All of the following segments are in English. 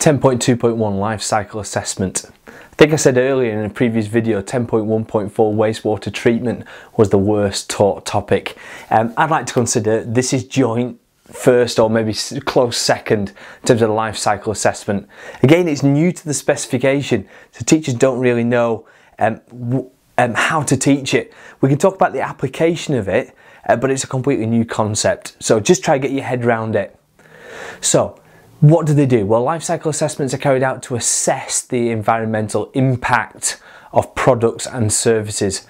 10.2.1 Life Cycle Assessment. I think I said earlier in a previous video 10.1.4 wastewater treatment was the worst taught topic. Um, I'd like to consider this is joint first or maybe close second in terms of life cycle assessment. Again, it's new to the specification, so teachers don't really know um, um, how to teach it. We can talk about the application of it, uh, but it's a completely new concept. So just try to get your head around it. So what do they do? Well, life cycle assessments are carried out to assess the environmental impact of products and services.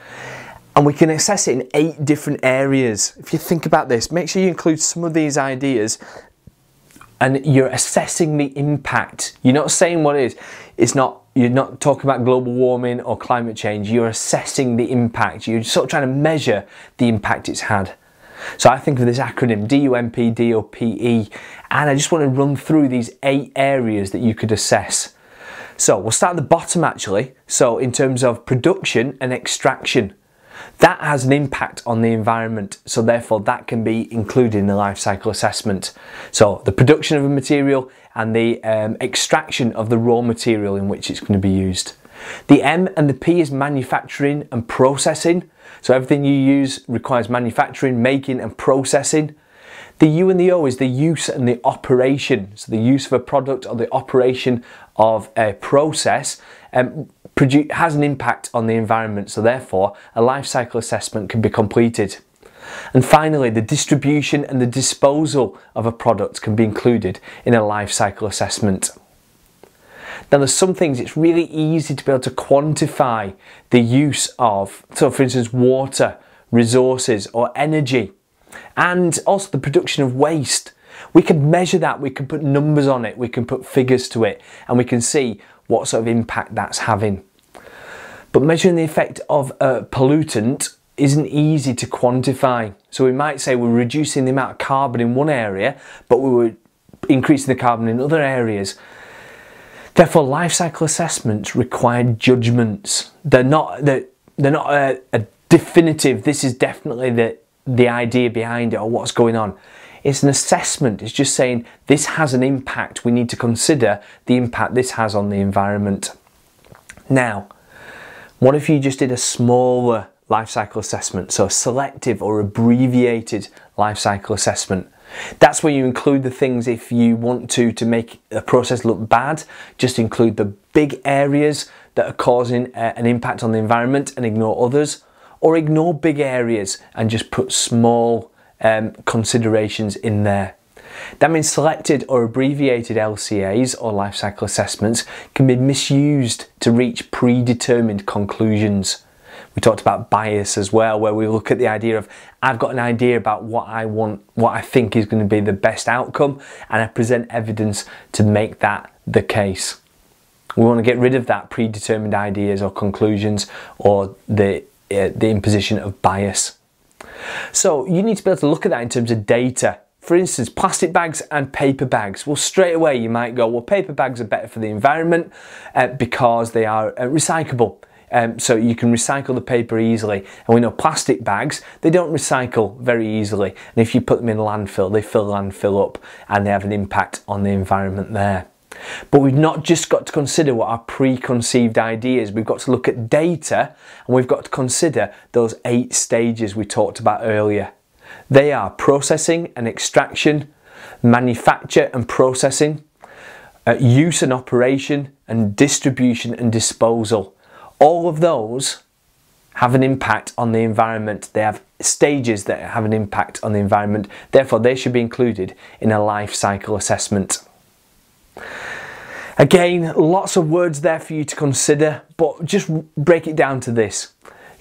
And we can assess it in eight different areas. If you think about this, make sure you include some of these ideas and you're assessing the impact. You're not saying what it is. It's not, you're not talking about global warming or climate change. You're assessing the impact. You're sort of trying to measure the impact it's had. So I think of this acronym DUMP, DOPE, and I just want to run through these eight areas that you could assess. So we'll start at the bottom actually. So in terms of production and extraction, that has an impact on the environment. So therefore that can be included in the life cycle assessment. So the production of a material and the um, extraction of the raw material in which it's going to be used. The M and the P is manufacturing and processing. So everything you use requires manufacturing, making and processing. The U and the O is the use and the operation. So the use of a product or the operation of a process um, has an impact on the environment. So therefore, a life cycle assessment can be completed. And finally, the distribution and the disposal of a product can be included in a life cycle assessment. Now there's some things it's really easy to be able to quantify the use of, so for instance, water, resources or energy, and also the production of waste. We can measure that, we can put numbers on it, we can put figures to it, and we can see what sort of impact that's having. But measuring the effect of a pollutant isn't easy to quantify. So we might say we're reducing the amount of carbon in one area, but we were increasing the carbon in other areas. Therefore, life cycle assessments require judgments. They're not they're, they're not a, a definitive. This is definitely the the idea behind it or what's going on. It's an assessment. It's just saying this has an impact. We need to consider the impact this has on the environment. Now, what if you just did a smaller life cycle assessment, so a selective or abbreviated life cycle assessment? That's where you include the things if you want to to make a process look bad, just include the big areas that are causing uh, an impact on the environment and ignore others, or ignore big areas and just put small um, considerations in there. That means selected or abbreviated LCAs or life cycle assessments can be misused to reach predetermined conclusions. We talked about bias as well, where we look at the idea of I've got an idea about what I want, what I think is going to be the best outcome, and I present evidence to make that the case. We want to get rid of that predetermined ideas or conclusions or the, uh, the imposition of bias. So you need to be able to look at that in terms of data. For instance, plastic bags and paper bags. Well, straight away you might go, well, paper bags are better for the environment uh, because they are uh, recyclable um, so you can recycle the paper easily. And we know plastic bags, they don't recycle very easily. And if you put them in landfill, they fill landfill up and they have an impact on the environment there. But we've not just got to consider what our preconceived ideas, we've got to look at data and we've got to consider those eight stages we talked about earlier. They are processing and extraction, manufacture and processing, uh, use and operation, and distribution and disposal. All of those have an impact on the environment. They have stages that have an impact on the environment. Therefore, they should be included in a life cycle assessment. Again, lots of words there for you to consider, but just break it down to this.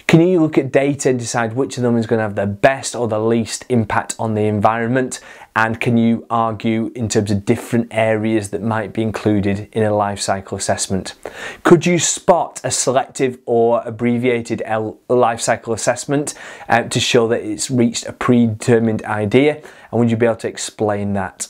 Can you look at data and decide which of them is going to have the best or the least impact on the environment? And can you argue in terms of different areas that might be included in a life cycle assessment? Could you spot a selective or abbreviated life cycle assessment uh, to show that it's reached a predetermined idea? And would you be able to explain that?